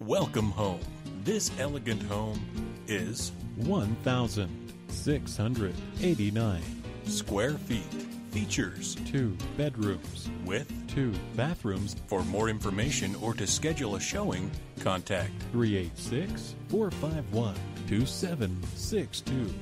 Welcome home. This elegant home is 1,689. square feet. Features Two bedrooms with. two bathrooms, For more information or to schedule a showing, contact 386 451 2762.